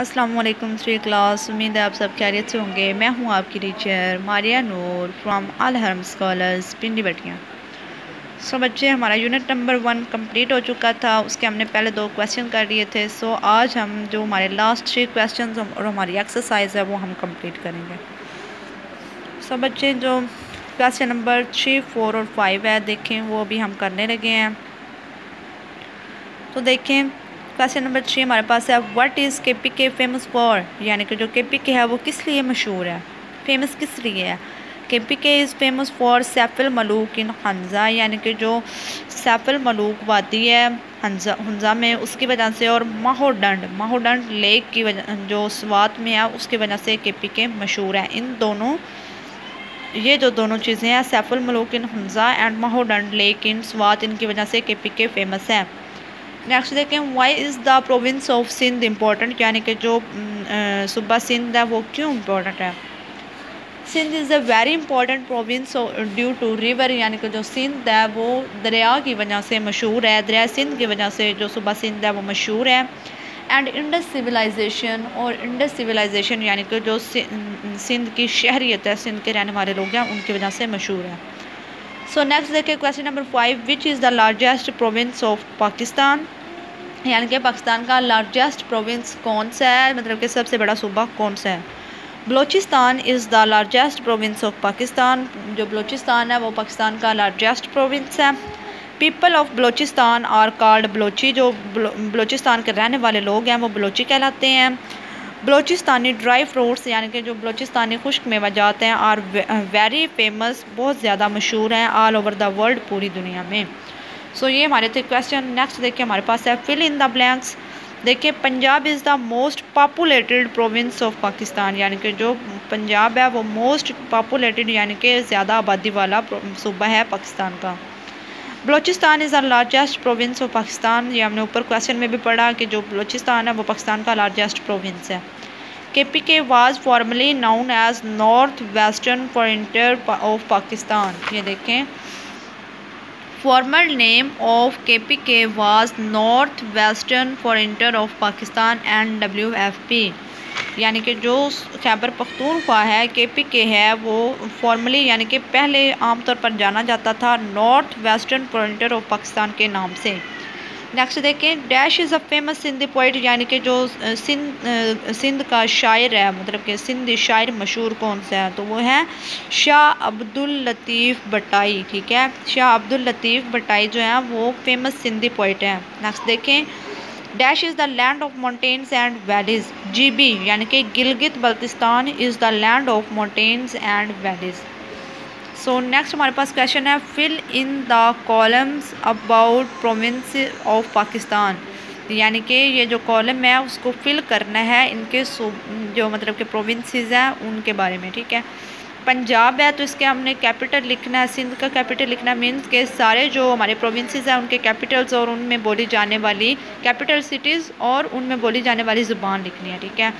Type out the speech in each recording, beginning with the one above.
السلام علیکم سری کلاس، امید ہے آپ سب خیریت سے ہوں گے۔ میں ہوں آپ کی teacher Maria Noor from Alharam scholars Pindi Bhattian. So بچے، ہمارا یونٹ نمبر ون کمپلیٹ ہو چکا تھا۔ اس کے ہم نے پہلے دو کویسچن کر لیے تھے۔ سو آج ہم جو ہمارے لاسٹ تھری کویسچنز اور ہماری ایکسرسائز ہے وہ ہم کمپلیٹ کریں گے۔ سو بچے، جو کویسچن نمبر تھری فور اور فائیو ہے، دیکھیں وہ بھی ہم کرنے لگے ہیں۔ تو دیکھیں کویسچن نمبر تھری ہمارے پاس ہے وٹ از کے پی کے فیمس فار یعنی کہ جو کے پی کے ہے وہ کس لیے مشہور ہے؟ فیمس کس لیے ہے؟ K P K is famous for Saif ul Malook in Hunza یعنی کہ جو سیف الملوک وادی ہے حنزہ میں اس کی وجہ سے اور ماہو ڈنڈ ماہو ڈنڈ لیک کی وجہ، جو سوات میں ہے، اس کی وجہ سے کے پی کے مشہور ہے۔ ان دونوں، یہ جو دونوں چیزیں ہیں Saif ul-Malook in Hunza and Mahodand lake in Swat, ان کی وجہ سے کے پی کے فیمس ہے۔ نیکسٹ دیکھیں why is the province of Sindh important یعنی کہ جو صوبہ سندھ ہے، وہ کیوں امپورٹنٹ ہے؟ Sindh is a very important province due to river یعنی کہ جو سندھ ہے، وہ دریا کی وجہ سے مشہور ہے، دریا سندھ کی وجہ سے جو صوبہ سندھ ہے، وہ مشہور ہے۔ اینڈ انڈس سویلائزیشن اور انڈس سویلائزیشن یعنی کہ جو سندھ کی شہریت ہے، سندھ کے رہنے والے لوگ ہیں، ان کی وجہ سے مشہور ہے۔ سو نیکسٹ دیکھیں question number five which is the largest province of Pakistan یعنی کہ پاکستان کا لارجسٹ پروونس کون سا ہے مطلب کہ سب سے بڑا صوبہ کون سا ہے Balochistan is the largest province of Pakistan جو بلوچستان ہے وہ پاکستان کا لارجسٹ پروونس ہے people of Balochistan are called Balochi جو بلوچستان کے رہنے والے لوگ ہیں وہ بلوچی کہلاتے ہیں بلوچستانی ڈرائی فروٹس یعنی کہ جو بلوچستانی خشک میوہ جات ہیں آر ویری فیمس بہت زیادہ مشہور ہیں آل اوور دا ورلڈ پوری دنیا میں۔ سو یہ ہمارے تھے کویسچن نیکسٹ دیکھیں ہمارے پاس ہے فل ان دا بلینکس دیکھیں Punjab is the most populated province of Pakistan یعنی کہ جو پنجاب ہے وہ موسٹ پاپولیٹڈ یعنی کہ زیادہ آبادی والا صوبہ ہے پاکستان کا۔ Balochistan is the largest province of Pakistan یہ ہم نے اوپر کویسچن میں بھی پڑھا کہ جو بلوچستان ہے وہ پاکستان کا لارجسٹ پروونس ہے۔ K P K was formerly known as North Western Frontier of Pakistan یہ دیکھیں۔ Formal name of K P K was North Western Frontier of Pakistan and W F P یعنی کہ جو خیبر پختونخوا ہے، کے پی کے ہے، وہ فارملی یعنی کہ پہلے عام طور پر جانا جاتا تھا North Western Frontier of Pakistan کے نام سے۔ نیکسٹ دیکھیں dash is a famous Sindhi poet یعنی کہ جو سندھ سندھ کا شاعر ہے مطلب کہ سندھی شاعر مشہور کون سا ہے؟ تو وہ ہے شاہ عبداللطیف بٹائی، ٹھیک ہے؟ شاہ عبداللطیف بٹائی جو ہے وہ فیمس سندھی پوئٹ ہے نیکسٹ دیکھیں dash is the land of mountains and valleys G B یعنی کہ Gilgit Baltistan is the land of mountains and valleys so next ہمارے پاس کویشچن ہے fill in the columns about province of Pakistan یعنی کہ یہ جو کالم ہے اس کو فل کرنا ہے ان کے جو مطلب کہ پروونسز ہیں ان کے بارے میں ٹھیک ہے پنجاب ہے، تو اس کے ہم نے کیپٹل لکھنا ہے، سندھ کا کیپٹل لکھنا ہے مینس کہ سارے جو ہمارے پروونسز ہیں، ان کے کیپٹلز اور ان میں بولی جانے والی کیپٹل سٹیز اور ان میں بولی جانے والی زبان لکھنی ہے، ٹھیک ہے؟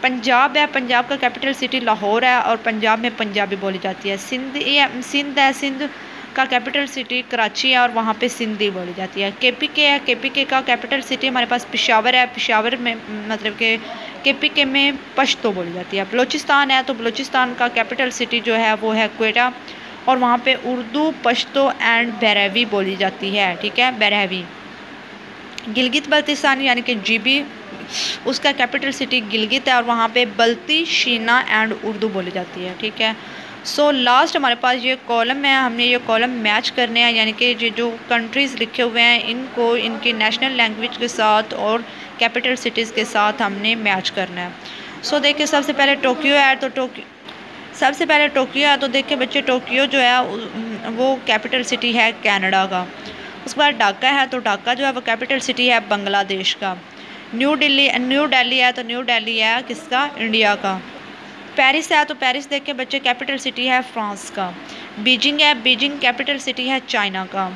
پنجاب ہے، پنجاب کا کیپٹل سٹی لاہور ہے اور پنجاب میں پنجابی بولی جاتی ہے۔ سندھ، یہ سندھ ہے، سندھ کا کیپٹل سٹی کراچی ہے اور وہاں پہ سندھی بولی جاتی ہے۔ کے پی کے ہے کے پی کے کا کیپٹل سٹی ہمارے پاس پشاور ہے۔ پشاور میں مطلب کہ کے پی کے میں پشتو بولی جاتی ہے۔ بلوچستان ہے تو بلوچستان کا کیپٹل سٹی جو ہے وہ ہے کوئٹہ اور وہاں پہ اردو، پشتو اینڈ بیروی بولی جاتی ہے، ٹھیک ہے؟ بیروی گلگت بلتستان یعنی کہ جی بی، اس کا کیپٹل سٹی گلگت ہے اور وہاں پہ بلتی، شینا اینڈ اردو بولی جاتی ہے، ٹھیک ہے؟ سو لاسٹ ہمارے پاس یہ کالم ہے، ہم نے یہ کالم میچ کرنے ہیں یعنی کہ جو کنٹریز لکھے ہوئے ہیں، ان کو، ان کی نیشنل لینگویج کے ساتھ اور کیپٹل سٹیز کے ساتھ ہم نے میچ کرنا ہے۔ سو دیکھیں سب سے پہلے ٹوکیو ہے تو ٹوکیو سب سے پہلے ٹوکیو ہے تو دیکھیں بچے ٹوکیو جو ہے، وہ کیپٹل سٹی ہے کینیڈا کا۔ اس کے بعد ڈھاکہ ہے تو ڈھاکہ جو ہے، وہ کیپٹل سٹی ہے بنگلہ دیش کا۔ نیو ڈلی نیو ڈیلی ہے تو نیو ڈیلی ہے کس کا انڈیا کا۔ پیرس ہے تو پیرس دیکھ کے بچے کیپٹل سٹی ہے فرانس کا۔ بیجنگ ہے بیجنگ کیپٹل سٹی ہے چائنا کا۔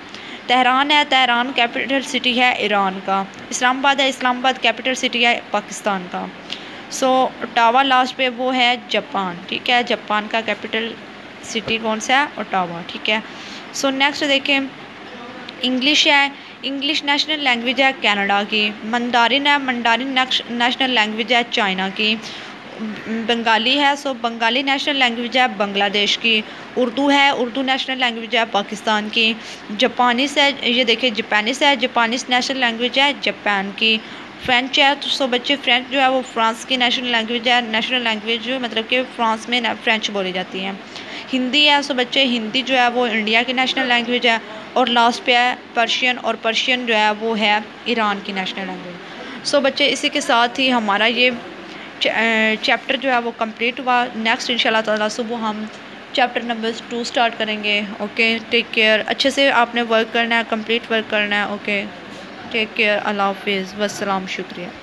تہران ہے، تہران کیپٹل سٹی ہے ایران کا۔ اسلام آباد ہے اسلام آباد کیپٹل سٹی ہے پاکستان کا۔ سو اٹاوا لاسٹ پہ وہ ہے جاپان، ٹھیک ہے؟ جاپان کا کیپٹل سٹی کون سا ہے؟ اٹاوا ٹھیک ہے؟ سو نیکسٹ دیکھیں۔ انگلش ہے انگلش نیشنل لینگویج ہے کینیڈا کی۔ منڈارن ہے منڈارن نیشنل لینگویج ہے چائنا کی۔ بنگالی ہے، سو بنگالی نیشنل لینگویج ہے، بنگلہ دیش کی اردو ہے، اردو نیشنل لینگویج ہے، پاکستان کی جاپانیس ہے یہ دیکھیں جاپانیس ہے جاپانیس نیشنل لینگویج ہے، جاپان کی فرینچ ہے، تو سو بچے فرینچ جو ہے وہ فرانس کی نیشنل لینگویج ہے نیشنل لینگویج مطلب کہ فرانس میں فرینچ بولی جاتی ہے ہندی ہے، سو بچے ہندی جو ہے وہ انڈیا کی نیشنل لینگویج ہے اور لاسٹ پہ ہے پرشین اور پرشین جو ہے وہ ہے ایران کی نیشنل لینگویج سو بچے اسی کے ساتھ ہی ہمارا یہ چیپٹر جو ہے وہ کمپلیٹ ہوا. نیکسٹ ان شاء اللہ تعالیٰ صبح ہم چیپٹر نمبر ٹو سٹارٹ کریں گے. اوکے ٹیک کیئر اچھے سے آپ نے ورک کرنا ہے کمپلیٹ ورک کرنا ہے. اوکے ٹیک کیئر اللہ حافظ. وسلام شکریہ.